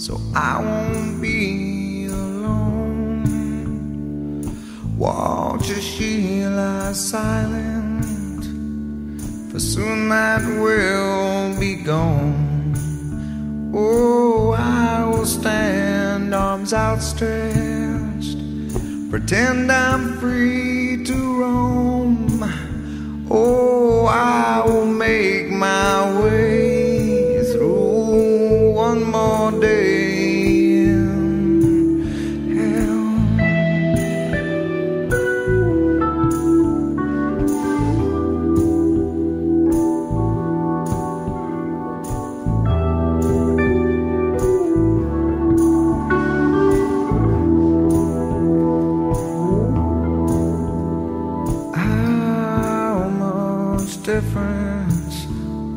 so I won't be alone. Watch as she lies silent, for soon that will be gone. Oh, I will stand arms outstretched, pretend I'm free to roam. Oh, I will make my way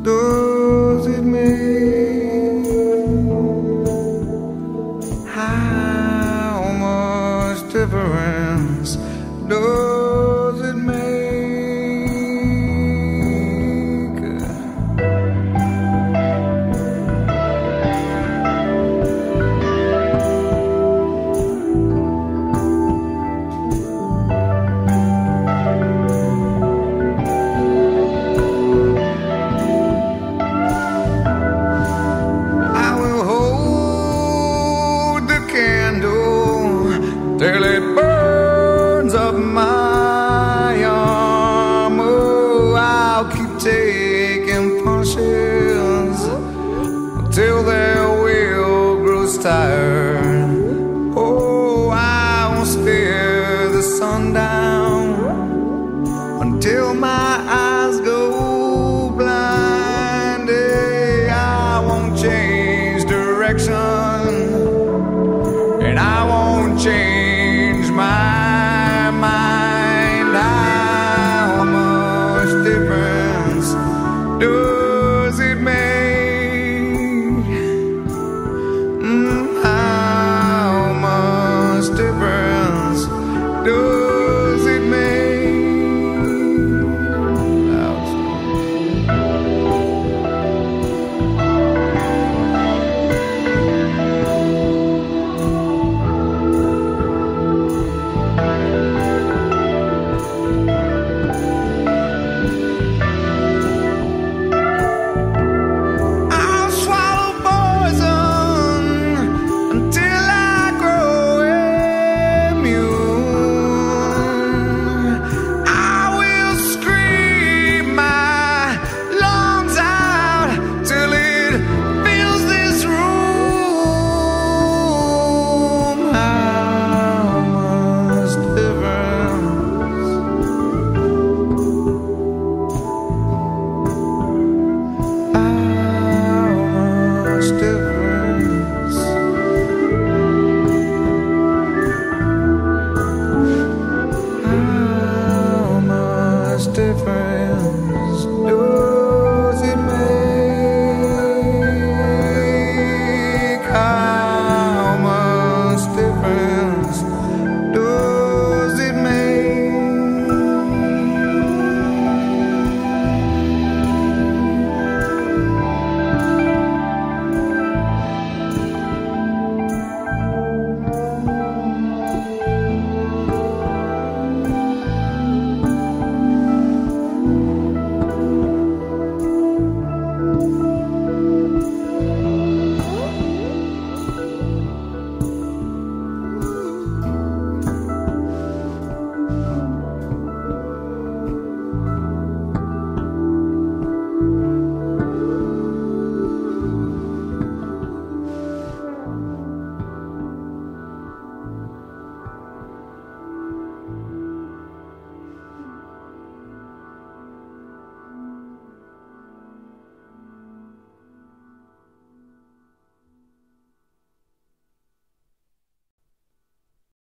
does it make? Up my arm. Oh, I'll keep taking punches until their will grows tired. Oh, I won't stare the sun down until my eyes go blind. eh, I won't change direction, and I